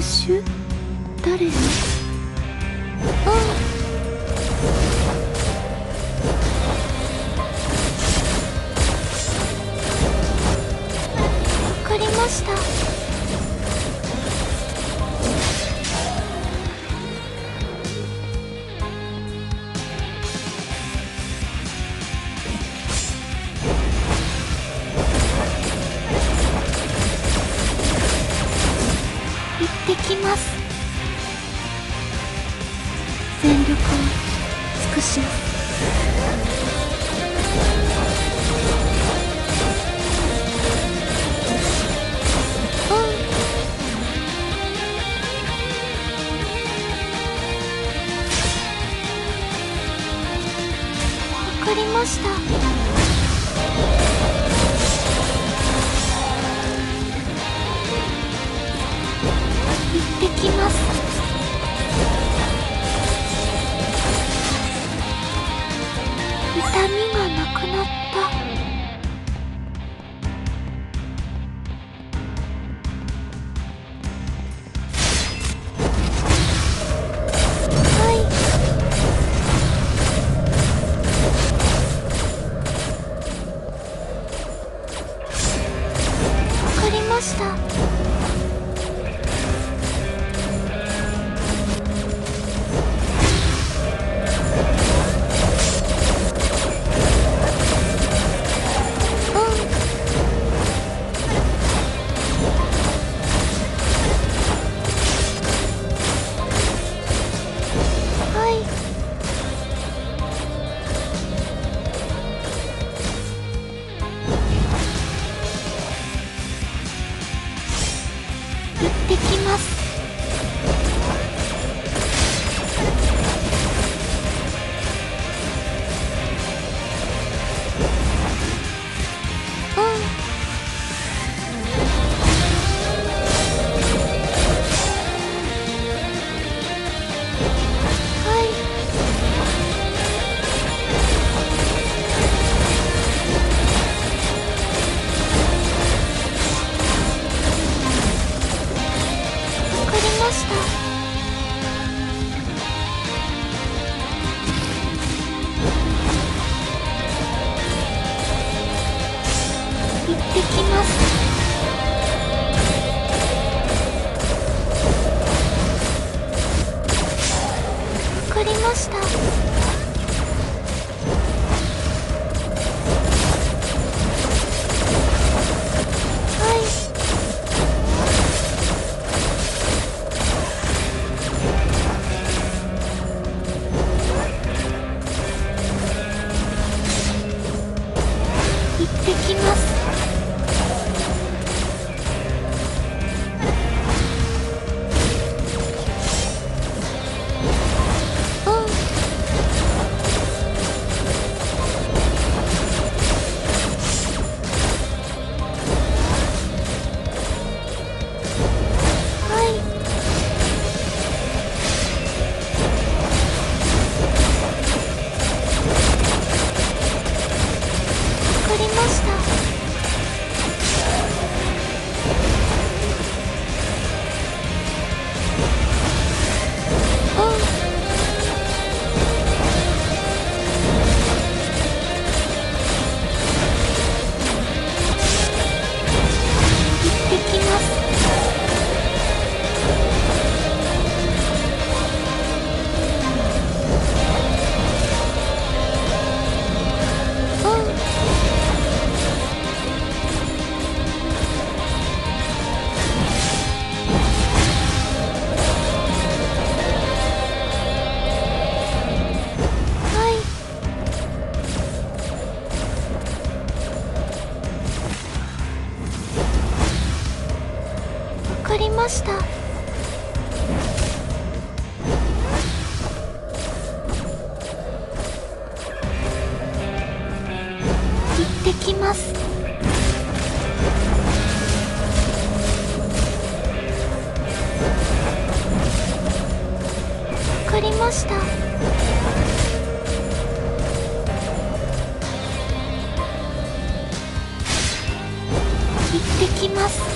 讐？誰にあわかりました。かりました。行ってきます。痛みがなくなった。ってきます。行ました。行ってきます。わかりました。行ってきます。